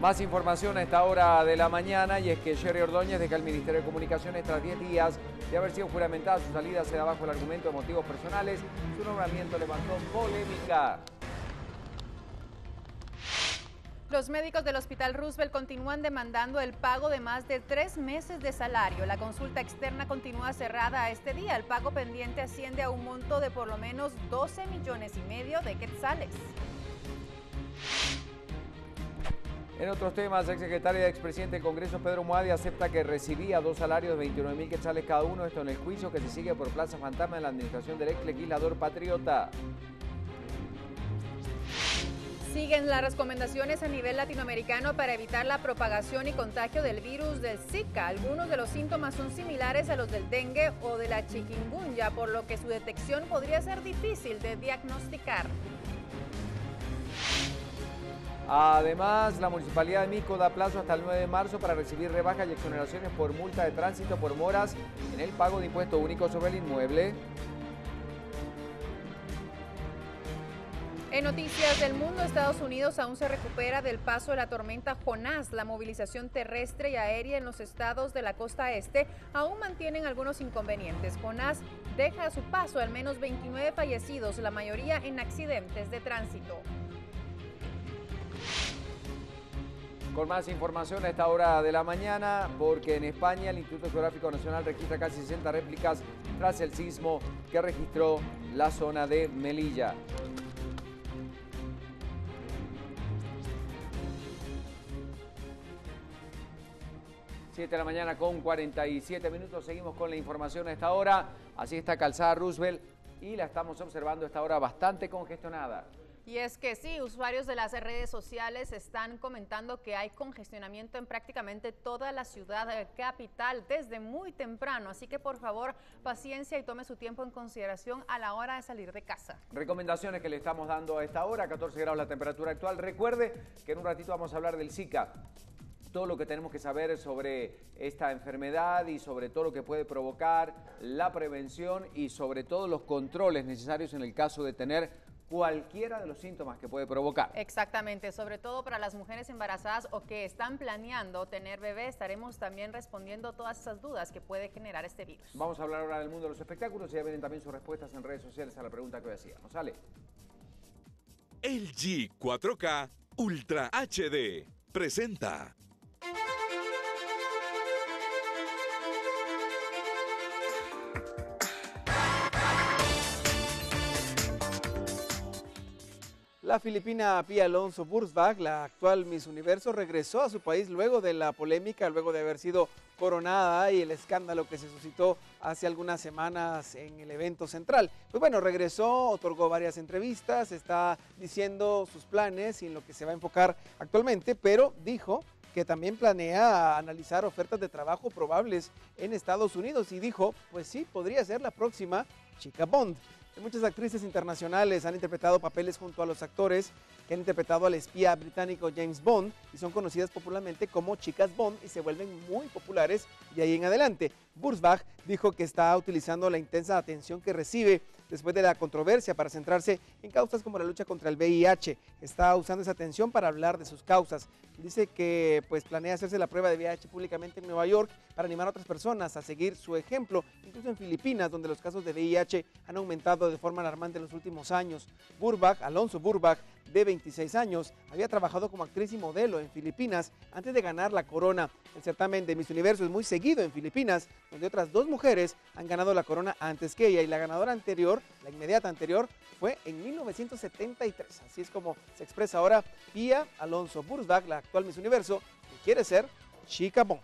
Más información a esta hora de la mañana y es que Jerry Ordóñez deja el Ministerio de Comunicaciones tras 10 días de haber sido juramentada. Su salida se da bajo el argumento de motivos personales. Su nombramiento levantó polémica. Los médicos del Hospital Roosevelt continúan demandando el pago de más de tres meses de salario. La consulta externa continúa cerrada a este día. El pago pendiente asciende a un monto de por lo menos 12 millones y medio de quetzales. En otros temas, el secretario y expresidente del Congreso, Pedro Moadi, acepta que recibía dos salarios de 29 mil quetzales cada uno. Esto en el juicio que se sigue por Plaza Fantasma en la administración del ex legislador patriota. Siguen las recomendaciones a nivel latinoamericano para evitar la propagación y contagio del virus del Zika. Algunos de los síntomas son similares a los del dengue o de la chikungunya, por lo que su detección podría ser difícil de diagnosticar. Además, la Municipalidad de Mico da plazo hasta el 9 de marzo para recibir rebajas y exoneraciones por multa de tránsito por moras en el pago de impuesto único sobre el inmueble. En noticias del mundo, Estados Unidos aún se recupera del paso de la tormenta Jonás. La movilización terrestre y aérea en los estados de la costa este aún mantienen algunos inconvenientes. Jonás deja a su paso al menos 29 fallecidos, la mayoría en accidentes de tránsito. Con más información a esta hora de la mañana, porque en España el Instituto Geográfico Nacional registra casi 60 réplicas tras el sismo que registró la zona de Melilla. 7 de la mañana con 47 minutos. Seguimos con la información a esta hora. Así está Calzada Roosevelt y la estamos observando a esta hora bastante congestionada. Y es que sí, usuarios de las redes sociales están comentando que hay congestionamiento en prácticamente toda la ciudad capital desde muy temprano. Así que por favor, paciencia y tome su tiempo en consideración a la hora de salir de casa. Recomendaciones que le estamos dando a esta hora, 14 grados la temperatura actual. Recuerde que en un ratito vamos a hablar del Zika todo lo que tenemos que saber sobre esta enfermedad y sobre todo lo que puede provocar, la prevención y sobre todo los controles necesarios en el caso de tener cualquiera de los síntomas que puede provocar. Exactamente, sobre todo para las mujeres embarazadas o que están planeando tener bebé, estaremos también respondiendo todas esas dudas que puede generar este virus. Vamos a hablar ahora del mundo de los espectáculos y ya vienen también sus respuestas en redes sociales a la pregunta que hoy hacíamos. ¿Sale? El G 4K Ultra HD presenta La filipina Pia Alonso Burzbach, la actual Miss Universo, regresó a su país luego de la polémica, luego de haber sido coronada y el escándalo que se suscitó hace algunas semanas en el evento central. Pues bueno, regresó, otorgó varias entrevistas, está diciendo sus planes y en lo que se va a enfocar actualmente, pero dijo que también planea analizar ofertas de trabajo probables en Estados Unidos y dijo, pues sí, podría ser la próxima chica Bond. Muchas actrices internacionales han interpretado papeles junto a los actores que han interpretado al espía británico James Bond y son conocidas popularmente como chicas Bond y se vuelven muy populares de ahí en adelante. Burzbach dijo que está utilizando la intensa atención que recibe después de la controversia para centrarse en causas como la lucha contra el VIH. Está usando esa atención para hablar de sus causas. Dice que pues planea hacerse la prueba de VIH públicamente en Nueva York para animar a otras personas a seguir su ejemplo, incluso en Filipinas, donde los casos de VIH han aumentado de forma alarmante en los últimos años. Burbach, Alonso Burbach, de 26 años, había trabajado como actriz y modelo en Filipinas antes de ganar la corona. El certamen de Miss Universo es muy seguido en Filipinas, donde otras dos mujeres han ganado la corona antes que ella y la ganadora anterior, la inmediata anterior, fue en 1973. Así es como se expresa ahora Pia Alonso Burzbach, la actual Miss Universo, que quiere ser Chica Bond.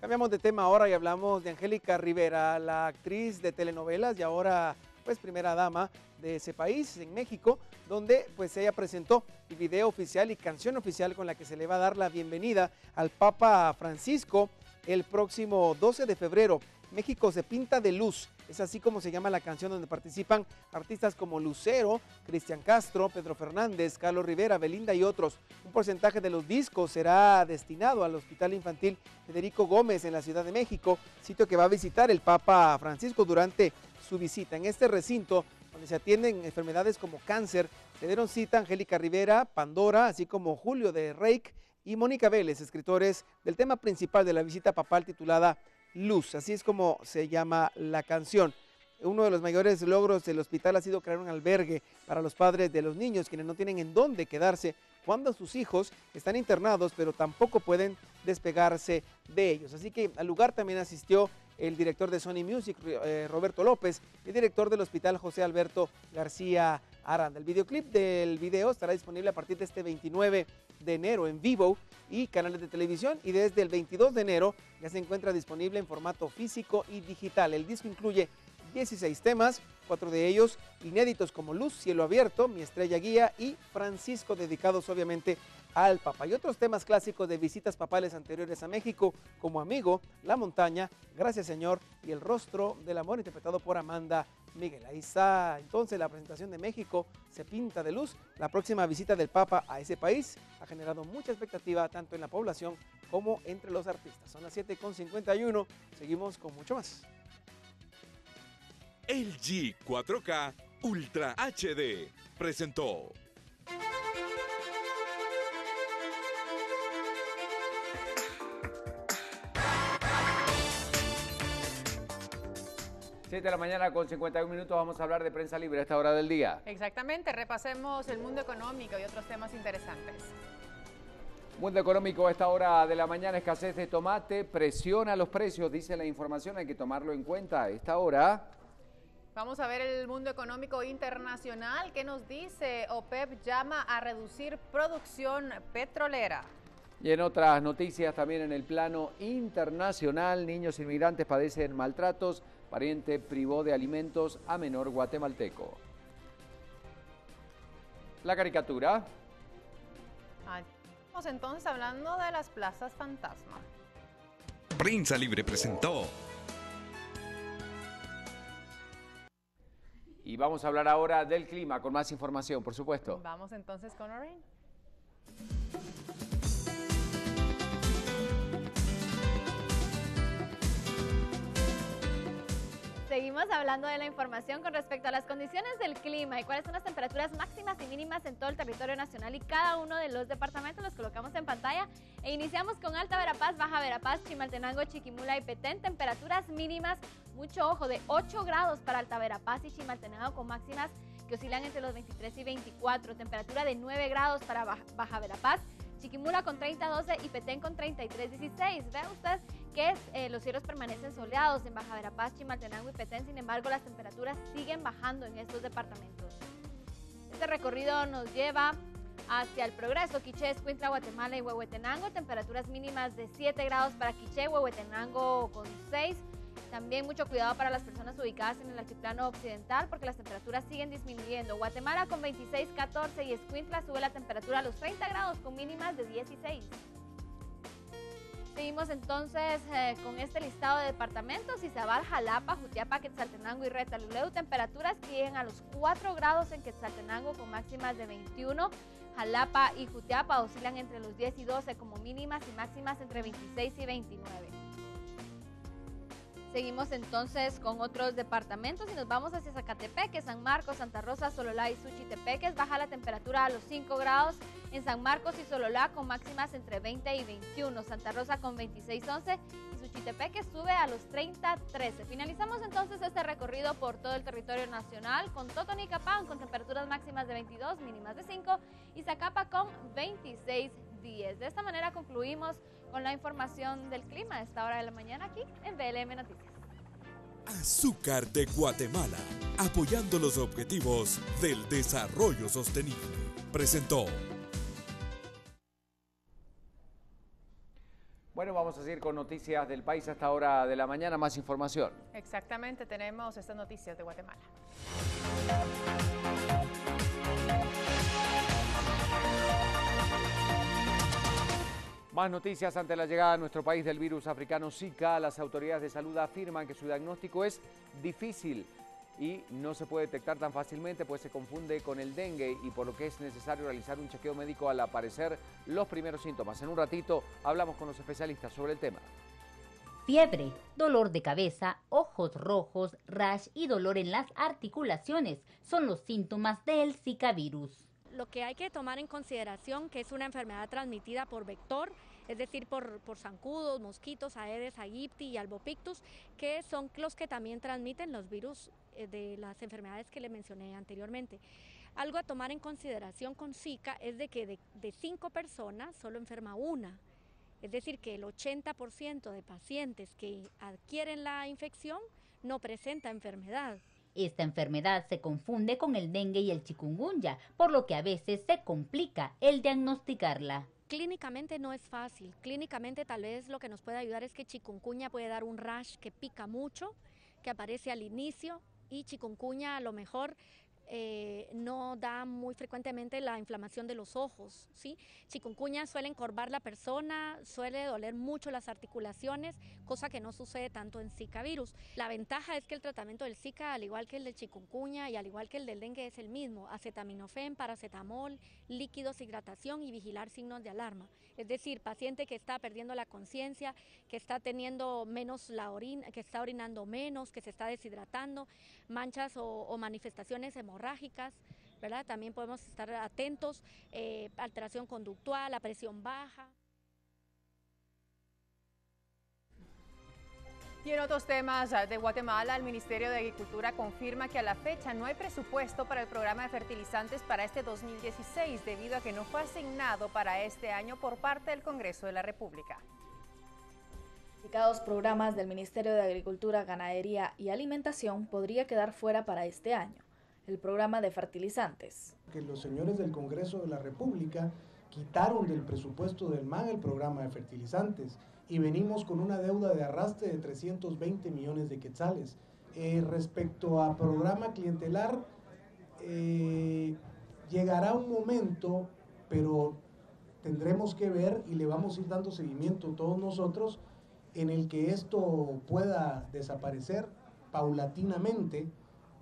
Cambiamos de tema ahora y hablamos de Angélica Rivera, la actriz de telenovelas y ahora pues primera dama de ese país, en México, donde pues ella presentó el video oficial y canción oficial con la que se le va a dar la bienvenida al Papa Francisco el próximo 12 de febrero. México se pinta de luz. Es así como se llama la canción donde participan artistas como Lucero, Cristian Castro, Pedro Fernández, Carlos Rivera, Belinda y otros. Un porcentaje de los discos será destinado al Hospital Infantil Federico Gómez en la Ciudad de México, sitio que va a visitar el Papa Francisco durante su visita. En este recinto donde se atienden enfermedades como cáncer. Se dieron cita Angélica Rivera, Pandora, así como Julio de Reik y Mónica Vélez, escritores del tema principal de la visita papal titulada Luz. Así es como se llama la canción. Uno de los mayores logros del hospital ha sido crear un albergue para los padres de los niños, quienes no tienen en dónde quedarse cuando sus hijos están internados, pero tampoco pueden despegarse de ellos. Así que al lugar también asistió el director de Sony Music, eh, Roberto López, y el director del hospital, José Alberto García Aranda. El videoclip del video estará disponible a partir de este 29 de enero en vivo y canales de televisión y desde el 22 de enero ya se encuentra disponible en formato físico y digital. El disco incluye 16 temas, cuatro de ellos inéditos como Luz, Cielo Abierto, Mi Estrella Guía y Francisco, dedicados obviamente al Papa. Y otros temas clásicos de visitas papales anteriores a México, como Amigo, La Montaña, Gracias Señor y El Rostro del Amor, interpretado por Amanda Miguel. Ahí está entonces la presentación de México, se pinta de luz. La próxima visita del Papa a ese país ha generado mucha expectativa tanto en la población como entre los artistas. Son las 7.51, seguimos con mucho más. LG 4K Ultra HD presentó. Siete de la mañana con 51 minutos vamos a hablar de prensa libre a esta hora del día. Exactamente, repasemos el mundo económico y otros temas interesantes. Mundo económico a esta hora de la mañana, escasez de tomate, presiona los precios, dice la información, hay que tomarlo en cuenta a esta hora. Vamos a ver el mundo económico internacional. ¿Qué nos dice? OPEP llama a reducir producción petrolera. Y en otras noticias, también en el plano internacional, niños inmigrantes padecen maltratos. Pariente privó de alimentos a menor guatemalteco. La caricatura. Estamos entonces hablando de las plazas fantasma. Prensa Libre presentó Y vamos a hablar ahora del clima con más información, por supuesto. Vamos entonces con Lorraine. Seguimos hablando de la información con respecto a las condiciones del clima y cuáles son las temperaturas máximas y mínimas en todo el territorio nacional y cada uno de los departamentos los colocamos en pantalla. E iniciamos con Alta Verapaz, Baja Verapaz, Chimaltenango, Chiquimula y Petén, temperaturas mínimas, mucho ojo, de 8 grados para Alta Verapaz y Chimaltenango con máximas que oscilan entre los 23 y 24, temperatura de 9 grados para Baja Verapaz, Chiquimula con 30-12 y Petén con 33-16. Vean ustedes que eh, los cielos permanecen soleados en Baja Verapaz, Chimaltenango y Petén, sin embargo las temperaturas siguen bajando en estos departamentos. Este recorrido nos lleva hacia el progreso, Quiché, Escuintla, Guatemala y Huehuetenango, temperaturas mínimas de 7 grados para Quiché, Huehuetenango con 6, también mucho cuidado para las personas ubicadas en el altiplano occidental porque las temperaturas siguen disminuyendo. Guatemala con 26, 14 y Escuintla sube la temperatura a los 30 grados con mínimas de 16. Seguimos entonces eh, con este listado de departamentos, Izabal, Jalapa, Jutiapa, Quetzaltenango y Retaluleu, temperaturas que llegan a los 4 grados en Quetzaltenango con máximas de 21, Jalapa y Jutiapa oscilan entre los 10 y 12 como mínimas y máximas entre 26 y 29. Seguimos entonces con otros departamentos y nos vamos hacia Zacatepeque, San Marcos, Santa Rosa, Sololá y Suchitepeques. Baja la temperatura a los 5 grados en San Marcos y Sololá con máximas entre 20 y 21. Santa Rosa con 26-11 y Suchitepeque sube a los 30-13. Finalizamos entonces este recorrido por todo el territorio nacional con Totonicapán con temperaturas máximas de 22, mínimas de 5 y Zacapa con 26 10. De esta manera concluimos con la información del clima a esta hora de la mañana aquí en BLM Noticias. Azúcar de Guatemala, apoyando los objetivos del desarrollo sostenible. Presentó. Bueno, vamos a seguir con noticias del país a esta hora de la mañana. Más información. Exactamente, tenemos estas noticias de Guatemala. Más noticias ante la llegada a nuestro país del virus africano Zika. Las autoridades de salud afirman que su diagnóstico es difícil y no se puede detectar tan fácilmente, pues se confunde con el dengue y por lo que es necesario realizar un chequeo médico al aparecer los primeros síntomas. En un ratito hablamos con los especialistas sobre el tema. Fiebre, dolor de cabeza, ojos rojos, rash y dolor en las articulaciones son los síntomas del Zika virus. Lo que hay que tomar en consideración que es una enfermedad transmitida por vector, es decir, por, por zancudos, mosquitos, aedes aegypti y albopictus, que son los que también transmiten los virus eh, de las enfermedades que le mencioné anteriormente. Algo a tomar en consideración con Zika es de que de, de cinco personas solo enferma una. Es decir, que el 80% de pacientes que adquieren la infección no presenta enfermedad. Esta enfermedad se confunde con el dengue y el chikungunya, por lo que a veces se complica el diagnosticarla. Clínicamente no es fácil. Clínicamente tal vez lo que nos puede ayudar es que chikungunya puede dar un rash que pica mucho, que aparece al inicio y chikungunya a lo mejor eh, no da muy frecuentemente la inflamación de los ojos, ¿sí? Chikungunya suele encorvar la persona, suele doler mucho las articulaciones, cosa que no sucede tanto en Zika virus. La ventaja es que el tratamiento del Zika, al igual que el de chikungunya y al igual que el del dengue, es el mismo, acetaminofén, paracetamol, líquidos, hidratación y vigilar signos de alarma. Es decir, paciente que está perdiendo la conciencia, que está teniendo menos la orina, que está orinando menos, que se está deshidratando, manchas o, o manifestaciones hemorrágicas, ¿verdad? También podemos estar atentos, eh, alteración conductual, la presión baja. Y en otros temas ah, de Guatemala, el Ministerio de Agricultura confirma que a la fecha no hay presupuesto para el programa de fertilizantes para este 2016 debido a que no fue asignado para este año por parte del Congreso de la República. Indicados programas del Ministerio de Agricultura, Ganadería y Alimentación podría quedar fuera para este año. El programa de fertilizantes. Que los señores del Congreso de la República quitaron del presupuesto del MAN el programa de fertilizantes y venimos con una deuda de arrastre de 320 millones de quetzales. Eh, respecto a programa clientelar, eh, llegará un momento, pero tendremos que ver y le vamos a ir dando seguimiento todos nosotros en el que esto pueda desaparecer paulatinamente,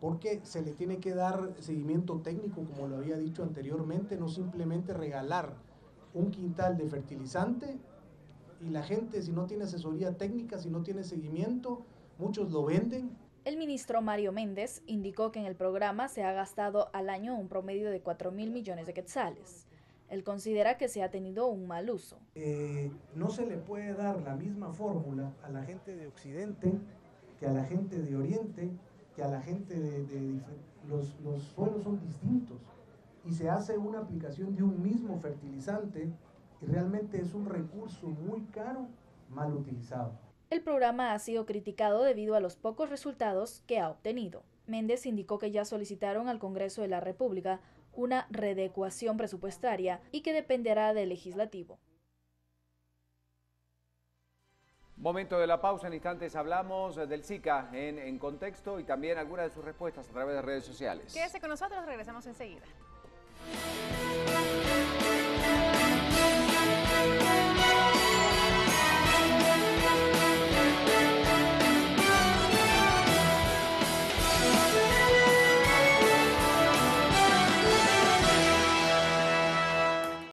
porque se le tiene que dar seguimiento técnico, como lo había dicho anteriormente, no simplemente regalar un quintal de fertilizante y la gente si no tiene asesoría técnica, si no tiene seguimiento, muchos lo venden. El ministro Mario Méndez indicó que en el programa se ha gastado al año un promedio de 4 mil millones de quetzales. Él considera que se ha tenido un mal uso. Eh, no se le puede dar la misma fórmula a la gente de Occidente que a la gente de Oriente, que a la gente de... de los, los suelos son distintos y se hace una aplicación de un mismo fertilizante y realmente es un recurso muy caro, mal utilizado. El programa ha sido criticado debido a los pocos resultados que ha obtenido. Méndez indicó que ya solicitaron al Congreso de la República una redecuación presupuestaria y que dependerá del legislativo. Momento de la pausa, en instantes hablamos del Zika en, en contexto y también algunas de sus respuestas a través de redes sociales. Quédese con nosotros, regresamos enseguida.